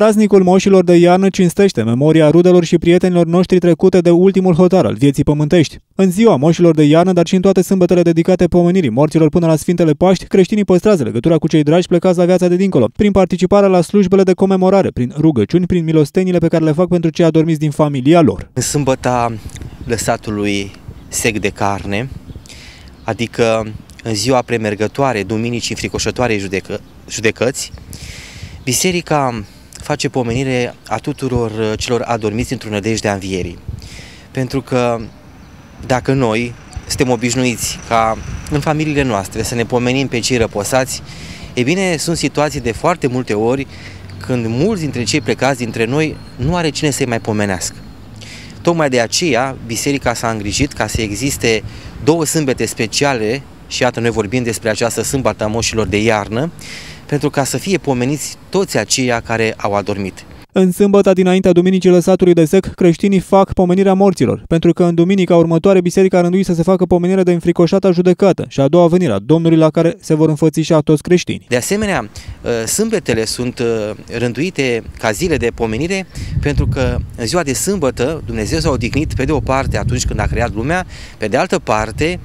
Praznicul moșilor de iarnă cinstește memoria rudelor și prietenilor noștri trecute de ultimul hotar al vieții pământești. În ziua moșilor de iarnă, dar și în toate sâmbetele dedicate pomenirii morților până la Sfintele Paști, creștinii păstrează legătura cu cei dragi plecați la viața de dincolo, prin participarea la slujbele de comemorare, prin rugăciuni, prin milostenile pe care le fac pentru cei adormiți din familia lor. În sâmbăta lăsatului sec de carne, adică în ziua premergătoare, duminicii înfricoșătoare judecă, judecăți, biserica face pomenire a tuturor uh, celor adormiți într-o nădejde a învierii. Pentru că dacă noi suntem obișnuiți ca în familiile noastre să ne pomenim pe cei răposați, e bine, sunt situații de foarte multe ori când mulți dintre cei plecați dintre noi nu are cine să-i mai pomenească. Tocmai de aceea, biserica s-a îngrijit ca să existe două sâmbete speciale și iată noi vorbim despre această sâmbătă a moșilor de iarnă, pentru ca să fie pomeniți toți aceia care au adormit. În sâmbătă dinaintea Duminicii Lăsatului de Sec, creștinii fac pomenirea morților, pentru că în duminica următoare biserica a rânduit să se facă pomenirea de înfricoșată judecată și a doua venire a Domnului la care se vor înfățișa toți creștinii. De asemenea, ă, sâmbetele sunt ă, rânduite ca zile de pomenire pentru că în ziua de sâmbătă Dumnezeu s-a odihnit pe de o parte atunci când a creat lumea, pe de altă parte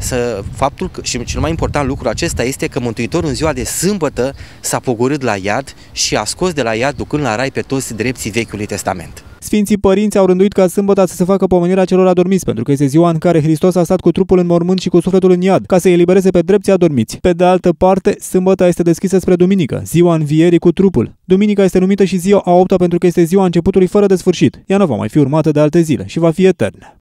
să, faptul că, și cel mai important lucru acesta este că Mântuitorul în ziua de sâmbătă s-a pogorât la iad și a scos de la iad ducând la rai pe toți drepții Vechiului Testament. Sfinții părinți au rânduit ca sâmbătă să se facă pomenirea celor adormiți, pentru că este ziua în care Hristos a stat cu trupul în mormânt și cu sufletul în iad, ca să elibereze pe drepții adormiți. Pe de altă parte, sâmbăta este deschisă spre duminică, ziua învierii cu trupul. Duminica este numită și ziua a opta pentru că este ziua începutului fără de sfârșit. Ea nu va mai fi urmată de alte zile și va fi eternă.